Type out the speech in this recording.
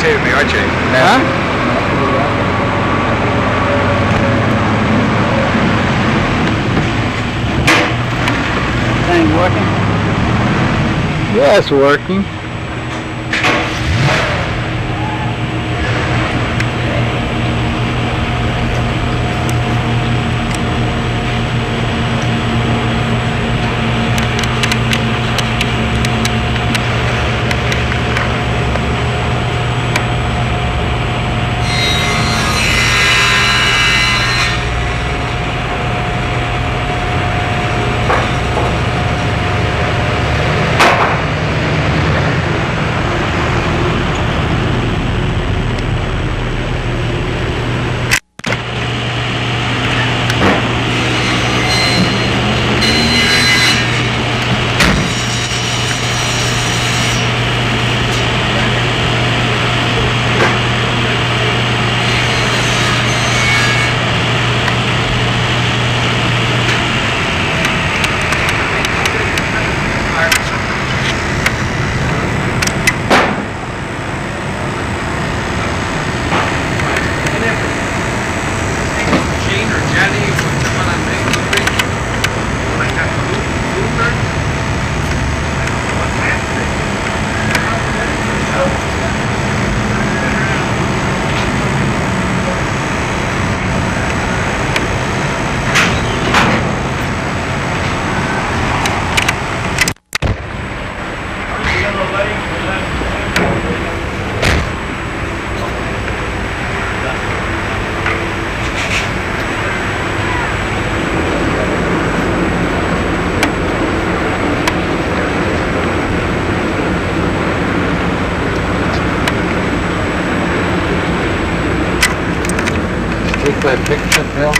too, me, aren't you? Huh? Thing working? Yeah, it's working. Take that picture, Bill.